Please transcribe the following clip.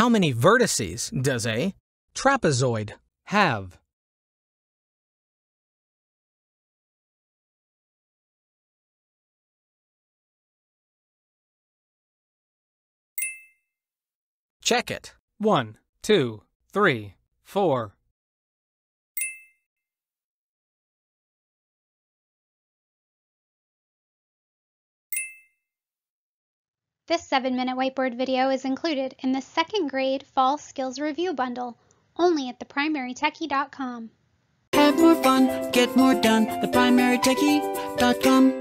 How many vertices does a trapezoid have? Check it. One, two, three, four. This 7-minute whiteboard video is included in the second grade Fall Skills Review Bundle, only at theprimarytechie.com. Have more fun, get more done. ThePrimaryTechie.com.